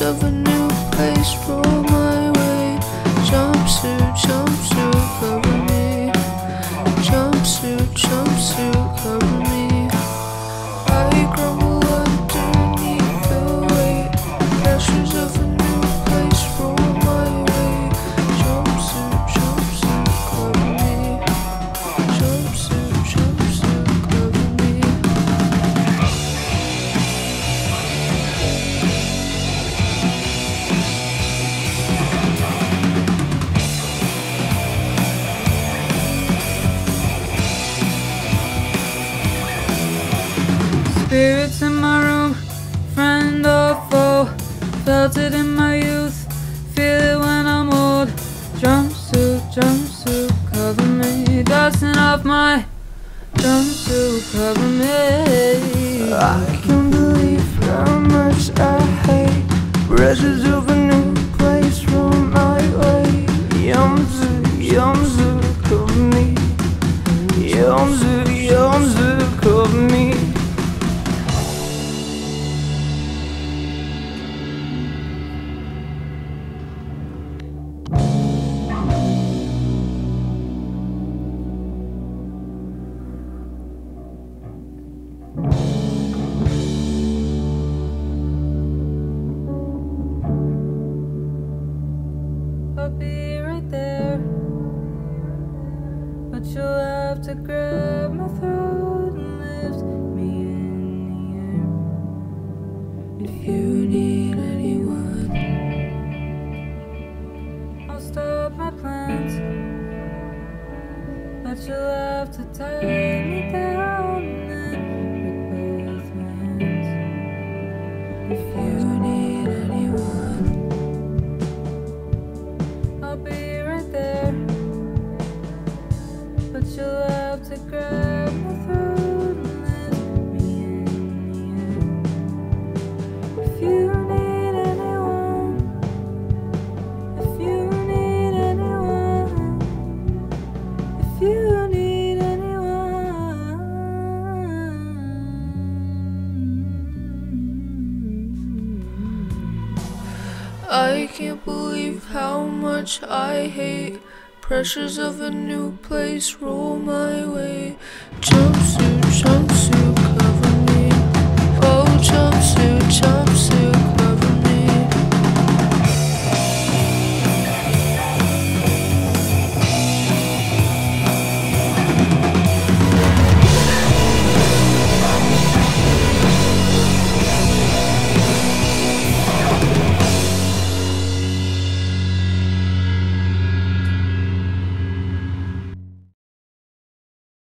of a Spirits in my room, friend or foe. Felt it in my youth, feel it when I'm old. Jumpsuit, jumpsuit, cover me. Dusting off my jumpsuit, cover me. I can't believe how much I hate Pressures you'll have to grab my throat and lift me in the air. If you need anyone, I'll stop my plans. But you'll have to tie me down I can't believe how much I hate Pressures of a new place roll my way. Jumpsuit, jumpsuit